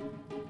Música